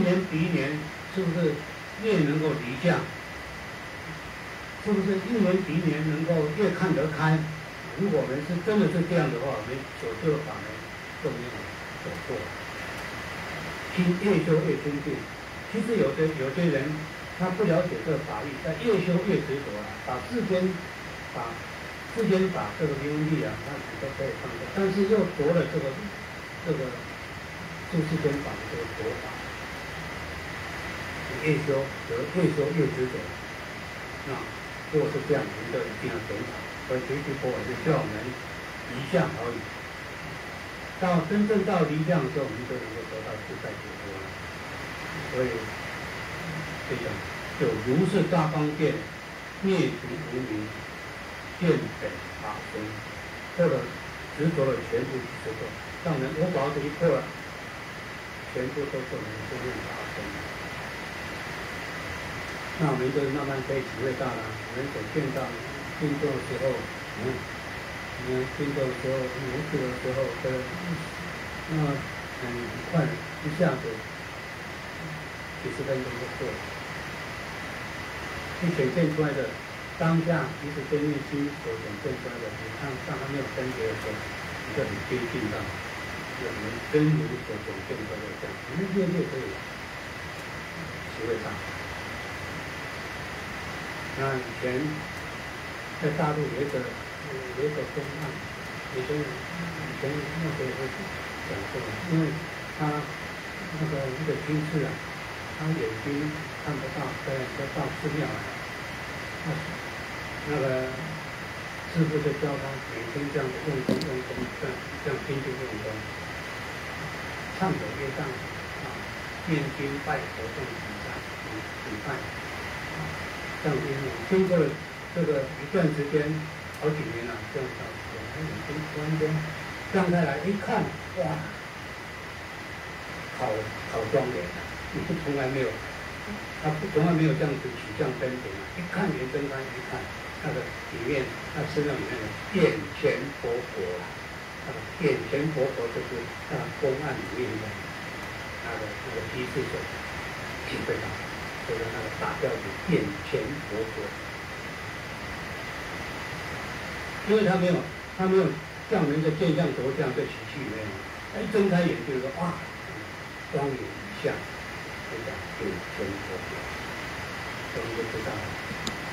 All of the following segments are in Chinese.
一年比一年是不是越能够离相？是不是一年比一年能够越看得开？如果我们是真的是这样的话，我们所修的法门都没有走错。心越修越清净。其实有的有些人他不了解这个法律，他越修越执着了，把世间把世间法这个名利啊，他都可以放下，但是又夺了这个这个诸世间法的这个佛法，越修则越修越执着。那如果是这样，我们就一定要检讨。所以学习佛法是叫我们离相而已。到真正到离相的时候，我们就能够得到自在解脱了。所以，这种就如是大方便，灭除无明，见本法身，或者执着了全部执着，让人无法这一破了，全部都是我们真正法身。那我们就慢慢可以体会到了，我们所见到。运作的时候，嗯，你看运作的时候，没事的时候，呃，那么很快，一下子几十分钟就过了。你显现出来的当下，其实跟内心所显现出来的，你看当它没有分别的时候，你就很接近到我们真如所显现出来的这样，我们越越可以体会到。那以前。在大陆有一个有一个公案，以前以前那时候讲过，因为他那个一个军士啊，他眼睛看不到，对，要到寺庙来，那那个师傅就教他每天这样子用功用功，这样这样拼命用功，唱有乐章啊，念经拜佛诵礼拜，礼拜，这样拼命经过了。这个一段时间，好几年了，这样到他眼睛突然间张开来一看，哇，好好庄严啊！你 是从来没有，他从来没有这样子起降登顶啊！一看眼睁开一看，那个里面，他身上里面的眼前佛佛啊，那个眼前佛佛就是那公案里面的那个那个机智者体会到，就是那个大标语眼前佛佛。因为他没有，他没有像人的见相佛这样在起气里面，他一睁开眼就是说哇，庄严一下，就讲有全佛，我们就知道了。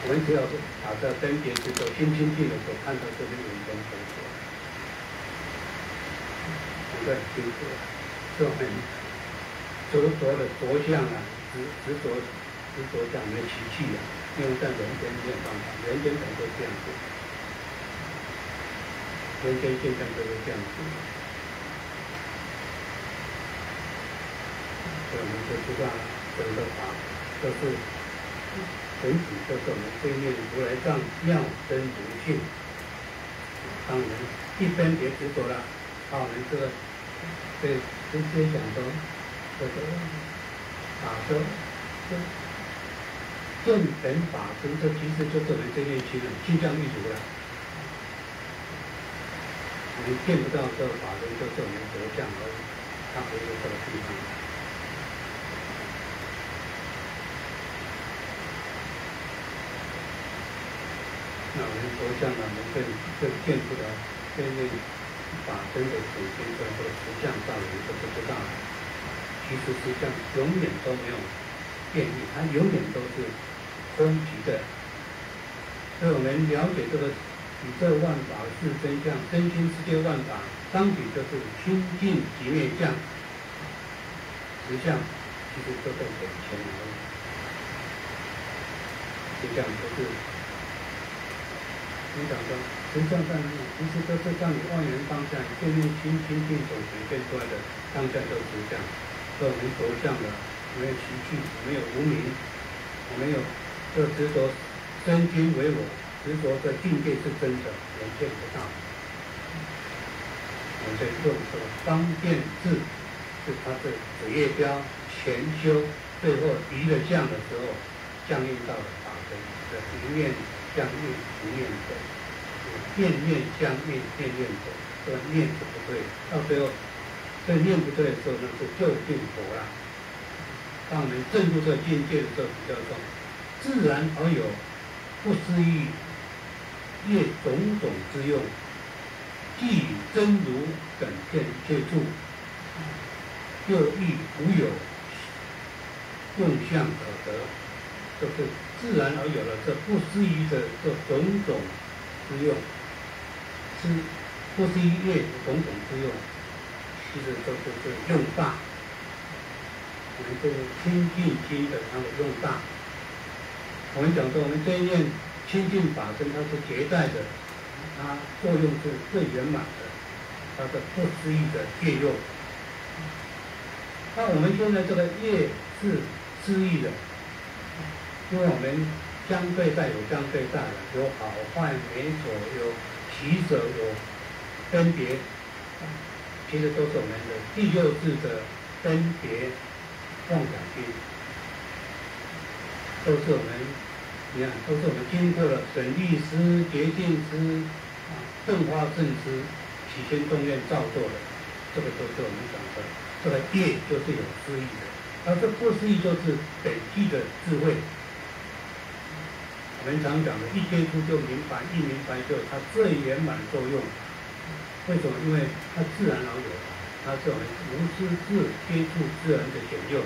我们只要是打在灯节之后，心清净的时候，看到这边有全佛，很清楚了。说明执着的着相啊，执执着执着相的习气啊，因为在人间没有办法，人间本就这样子。人间现象都是这样子，所以我们就知道，整个法都是整体就是我们对面如来藏妙真如性。当我们一分别执着了，把我们这个对直接讲说，这个法说，见本法身，这其实就是我们这念心了，心相一如了。我们见不到这个法身，就是我们佛像而已，它不是这个地方。那我们佛像呢？我们这这见出来，这那法身的显现出来，这个实相上，我们都不知道。其实实相永远都没有变异，它永远都是空寂的。所以我们了解这个。宇宙万法是真相，真心世界万法，当体就是清净即灭相，实相其实都在眼前而已。实相不是，你讲说实相在哪里？其实都是在你万缘当下，见面清清净所呈现出来的当下都实相，我们着相的，没有习气，没有无名，我没有这执着真心为我。执着的境界是真的，人见不到。我们在用说方便智，是它的子业标前修，最后离了相的时候，降应到了法身的一面相应，一面走，念念相应，念念走，这个念是不对，到最后在念不对的时候，那是就近佛了。当我们进入这个境界的时候，比较重，自然而有不思议业种种之用，既真如等见一切处，又亦无有用相可得，就是自然而有了这不思议的这种种之用，是不思议业种种之用，其实都是是用大。我们这个清净心的它的用大，我们讲说我们这一念清净法身，它是绝代的，它作用是最圆满的，它是不思议的借用。那我们现在这个业是思议的，因为我们相对待有相对待的，有好坏美丑，有喜舍，有分别，其实都是我们的第六智的分别。妄想心，都是我们，你看，都是我们经过了审律师、决定师、啊，正化正师起心动念造作的，这个都是我们讲的，这个业就是有诗意的，而这不思议就是本具的智慧。我们常讲的，一接触就明白，一明白就它最圆满作用。为什么？因为它自然而有。它是我们无知自接触自然的显用，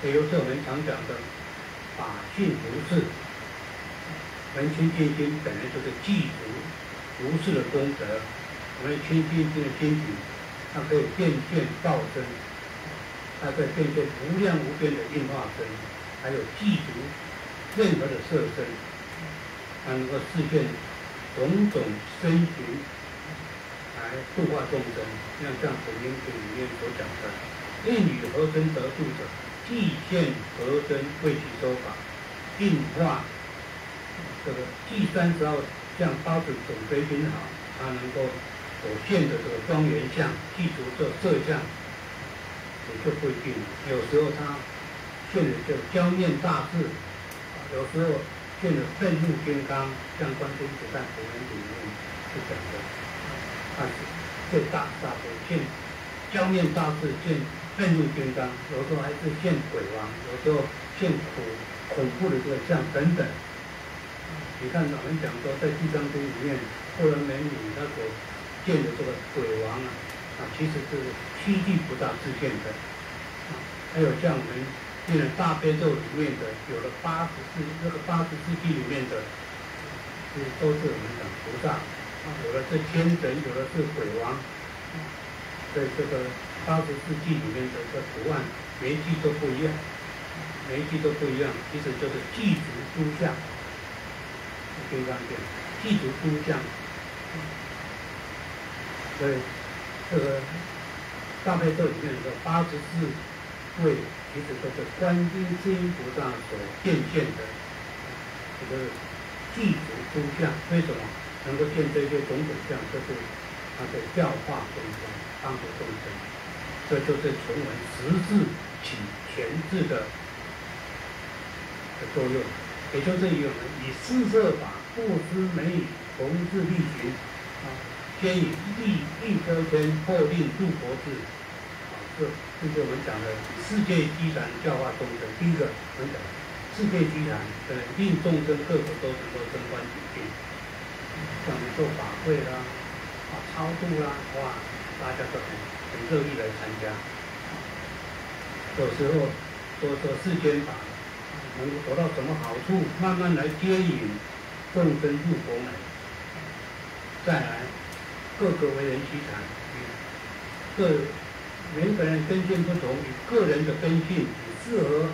也就是我们常讲的法性如是。我们清净心本来就是具足如是的功德，我们清净心的心体，它可以变现道身，它可以变现无量无边的应化身，还有具足任何的色身，它能够实现种种身形。来度化众生，像像《普贤经》里面所讲的，应与何身得度者，即现何身为其说法，应化这个第三十二像八字总归品好，它能够所现的这个庄严相，记住这色相，也就不一定。有时候它现的就娇艳大智，有时候现的愤怒金刚，像观音菩萨《普贤经》里面是讲的。啊，最大大悲见江面大智见愤怒金刚，有时候还是见鬼王，有时候见恐恐怖的这个像等等。你看老人讲说，在地藏经里面，后人美女她所见的这个鬼王啊，啊，其实是七地菩萨自见的。还有像我们念了大悲咒里面的，有了八十四这个八十四地里面的，这都是我们讲菩萨。有的是天神，有的是鬼王，在这个八十四纪里面的这图案，每一季都不一样，每一季都不一样，其实就是祭足诸相，经常讲祭足诸相，所以这个大悲咒里面的八十四位，其实都是观音观音菩萨所变现的，这个祭足诸相，为什么？能够见这些种种相，就是它的教化众生，帮助众生，这就是成为实质起前置的的作用。也就是以我们以四摄法布施美语同志力行啊，先以立立车天破令入佛智啊，这这是我们讲的世界居然教化众生。第一个我们讲世界居然呃令众生各国都能够升观境界。像做法会啦，啊超度啦，哇，大家都很很乐意来参加。有时候说说世间法，能够得到什么好处，慢慢来接引众生入佛门。再来，各个为人居禅，各每个人根性不同，以个人的根性，以适合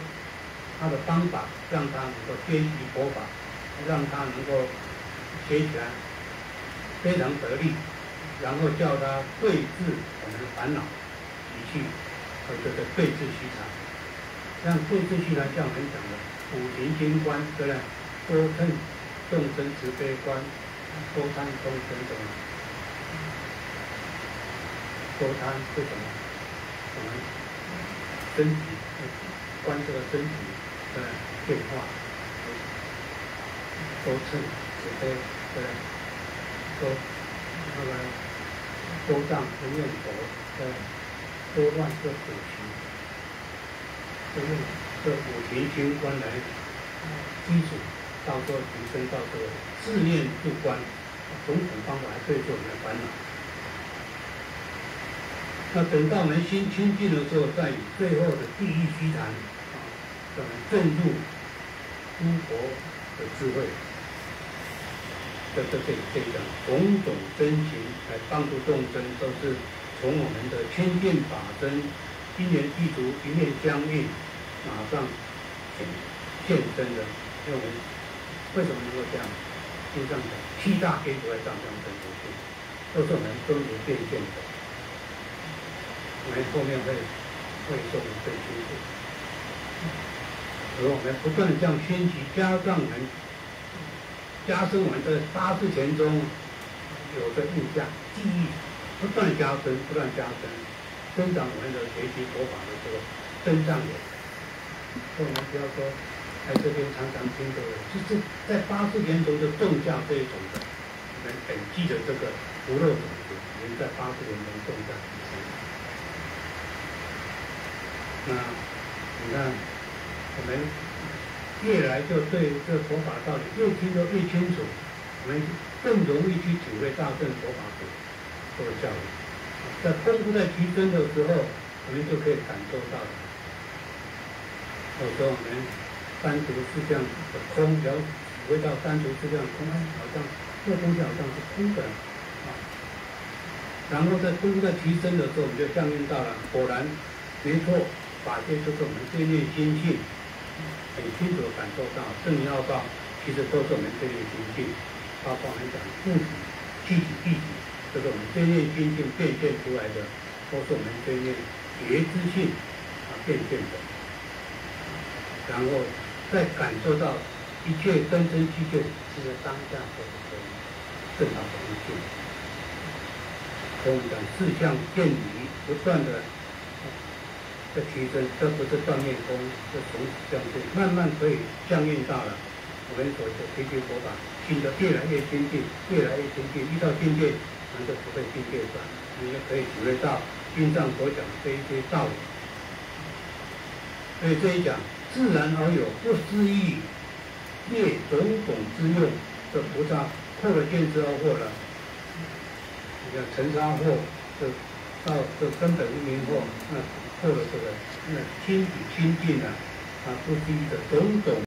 他的方法，让他能够接习佛法，让他能够。学起来非常得力，然后叫他对治我们的烦恼习气，或者是对治虚禅。像对治虚禅，像我们讲的五行金观，对不对？多称众生慈悲观，多贪众生什么？多贪是什么？我们身体观这个身体的变化，多称。慈悲，对，多那个多障不念佛，对，多万个苦行，都用这五行清官来基础，到时候提升到这个自念入关，种种方法来对付我们的烦恼。那等到我们心清净了之后，再以最后的地狱虚谈啊，怎么证入诸佛的智慧？这这这这讲种种真情来帮助众生，都是从我们的千变法身，因缘具足，一念相应，马上显现身的。因为我们为什么能够这样？就这样讲七大黑不在上将真如性，都是我们都如变现的。我们后面会会说明更清楚。而我们不断向熏习加上我们。加深我们在八字前中有的印象、记忆，不断加深、不断加深，增长我们的学习佛法的这个增长点。我们不要说在这边常常听的，就是在八字前中的种下这一种的，我们本记的这个不漏种子，已经在八字前中种下。那你看我们。越来就对这佛法道理越听得越清楚，我们更容易去体会大乘佛法的这个教理。在功夫在提升的时候，我们就可以感受到。有时候我们单独是这样的空，了体会到单独是这样空，好像这东西好像是空的啊。然后在功夫在提升的时候，我们就相应到了，果然没错，法界就是我们这念心性。很清楚的感受到，正要道其实都是我们这念心性，包括我们讲物体、气体、地体，这是我们这念心性变现出来的，都是我们这念觉知性啊变现的。然后再感受到一切真真切切是在当下所生正道的一切，所以我们讲四相见离不断的。这提升，这不是锻炼功，是从此相对，慢慢可以相应到了我们所的学习佛法，心得越来越精进，越来越精进，遇到境界，那就不会境界转，你就可以体会到经上所讲的这一些道理。所以这一讲，自然而有不思议灭种种之用，这菩萨破了见知而获了，你看尘沙惑，这到这根本无明惑，那。或者这个那心体清净啊，啊，不低的等等。